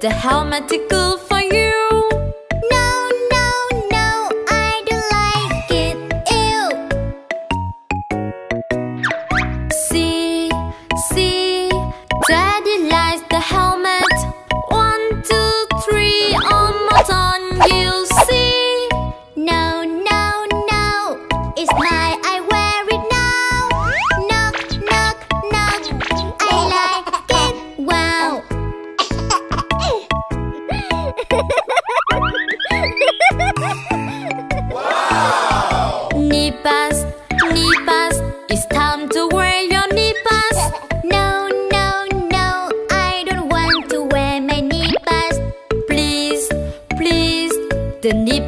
The helmet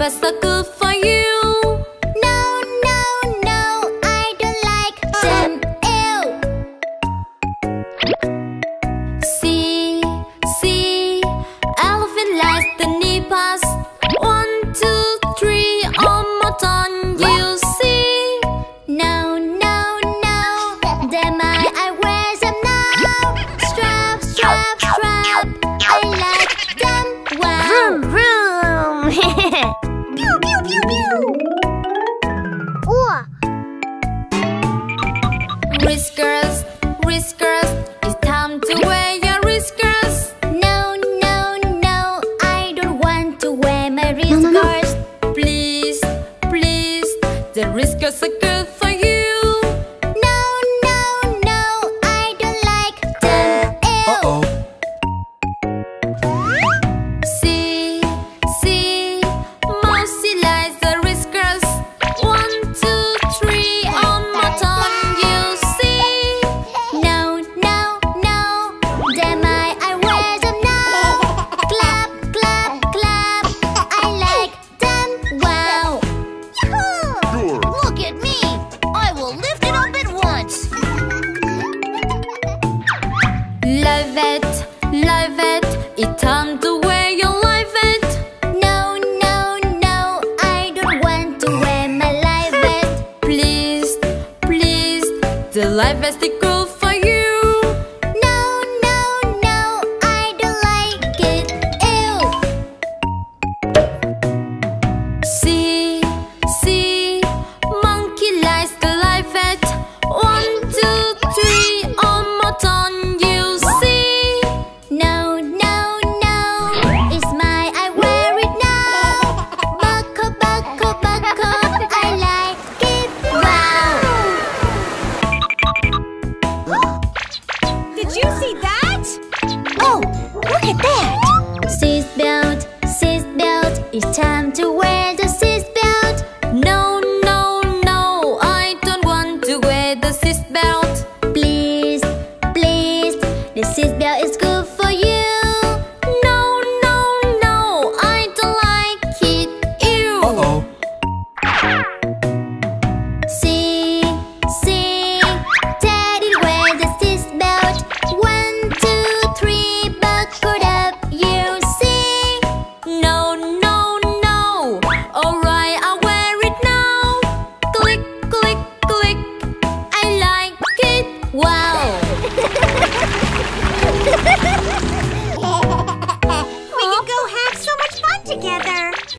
best of luck for you. Riskers, riskers, it's time to wear your riskers. No, no, no, I don't want to wear my riskers. No, no, no. Please, please, the riskers are good. The life as they grow It's time to wear the seat belt. No, no, no I don't want to wear the seat belt. Please, please The seat belt is good